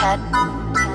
Ted.